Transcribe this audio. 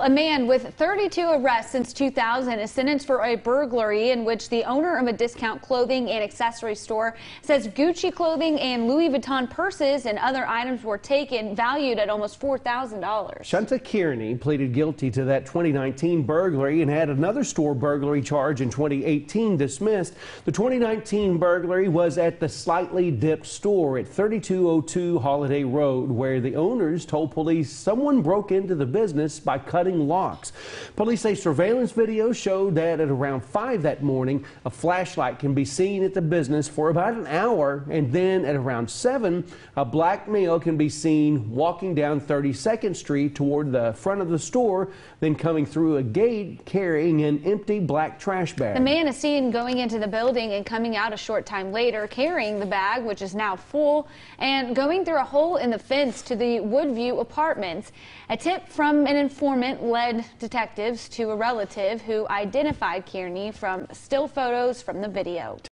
A man with 32 arrests since 2000 is sentenced for a burglary in which the owner of a discount clothing and accessory store says Gucci clothing and Louis Vuitton purses and other items were taken valued at almost $4,000. Shunta Kearney pleaded guilty to that 2019 burglary and had another store burglary charge in 2018 dismissed. The 2019 burglary was at the Slightly Dipped store at 3202 Holiday Road where the owners told police someone broke into the business by cutting cutting locks. Police say surveillance video showed that at around 5 that morning, a flashlight can be seen at the business for about an hour, and then at around 7, a black male can be seen walking down 32nd Street toward the front of the store, then coming through a gate carrying an empty black trash bag. The man is seen going into the building and coming out a short time later carrying the bag, which is now full, and going through a hole in the fence to the Woodview apartments. A tip from an informant led detectives to a relative who identified Kearney from still photos from the video.